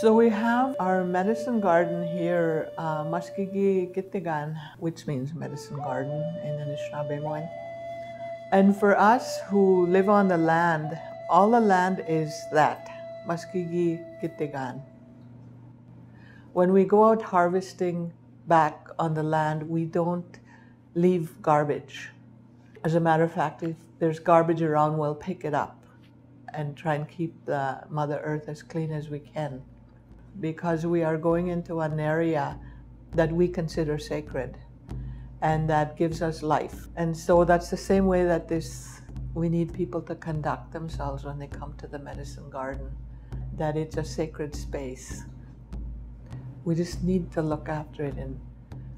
So we have our medicine garden here, uh, Maskigi Kitigan, which means medicine garden in Anishinaabe And for us who live on the land, all the land is that, Maskigi Kitigan. When we go out harvesting back on the land, we don't leave garbage. As a matter of fact, if there's garbage around, we'll pick it up and try and keep the Mother Earth as clean as we can because we are going into an area that we consider sacred and that gives us life. And so that's the same way that this we need people to conduct themselves when they come to the medicine garden, that it's a sacred space. We just need to look after it and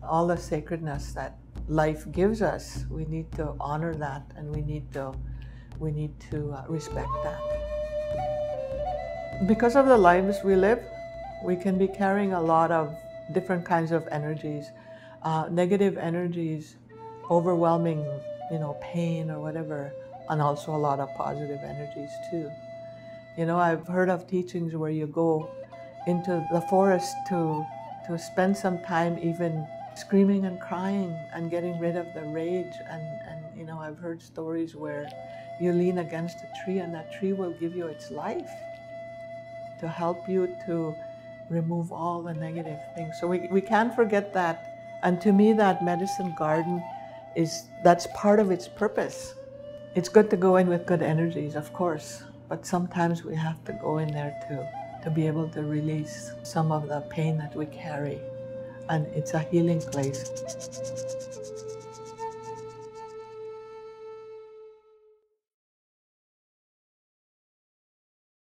all the sacredness that life gives us. We need to honor that and we need to we need to uh, respect that. Because of the lives we live, we can be carrying a lot of different kinds of energies, uh, negative energies, overwhelming, you know, pain or whatever, and also a lot of positive energies too. You know, I've heard of teachings where you go into the forest to to spend some time even screaming and crying and getting rid of the rage and, and you know I've heard stories where you lean against a tree and that tree will give you its life to help you to remove all the negative things. So we, we can't forget that. And to me, that medicine garden is that's part of its purpose. It's good to go in with good energies, of course, but sometimes we have to go in there to to be able to release some of the pain that we carry. And it's a healing place.